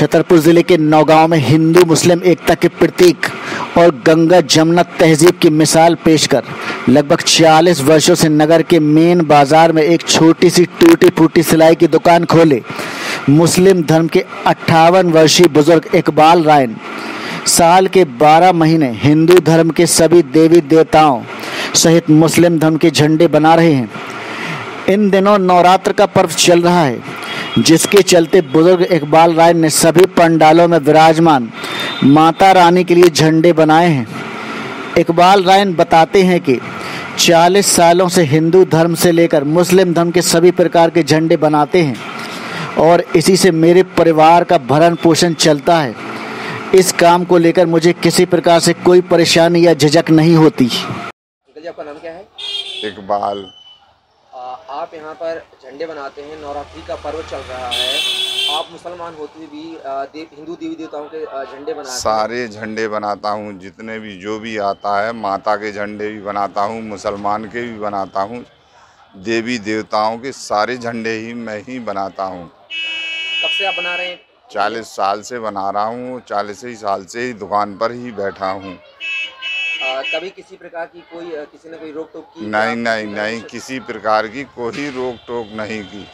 छतरपुर ज़िले के नौगांव में हिंदू, मुस्लिम एकता के प्रतीक और गंगा जमुना तहजीब की मिसाल पेश कर। लगभग 40 वर्षों से नगर के मेन बाज़ार में एक छोटी सी टूटी फूटी सिलाई की दुकान खोले। मुस्लिम धर्म के अट्ठावन वर्षीय बुज़ुर्ग इकबाल रायन, साल के 12 महीने हिंदू धर्म के सभी देवी देवताओं सहित मुस्लिम धर्म के झंडे बना रहे हैं। इन दिनों नवरात्र का पर्व चल रहा है। जिसके चलते बुज़ुर्ग इकबाल राय ने सभी पंडालों में विराजमान माता रानी के लिए झंडे बनाए हैं। इकबाल राय बताते हैं कि 40 सालों से हिंदू धर्म से लेकर मुस्लिम धर्म के सभी प्रकार के झंडे बनाते हैं और इसी से मेरे परिवार का भरण पोषण चलता है। इस काम को लेकर मुझे किसी प्रकार से कोई परेशानी या झिझक नहीं होती। अंकल जी आपका नाम क्या है? इकबाल। आप यहाँ पर झंडे बनाते हैं नवरात्रि का पर्व चल रहा है। आप मुसलमान होते भी देव, हिंदू देवी देवताओं के झंडे बनाते हैं। सारे झंडे बनाता हूँ जितने भी जो भी आता है माता के झंडे भी बनाता हूँ मुसलमान के भी बनाता हूँ देवी देवताओं के सारे झंडे ही मैं ही बनाता हूँ। कब से आप बना रहे हैं? चालीस साल से बना रहा हूँ चालीस ही साल से ही दुकान पर ही बैठा हूँ। कभी किसी प्रकार की कोई किसी ने कोई रोक टोक की? नहीं नहीं नहीं किसी प्रकार की कोई रोक टोक नहीं की।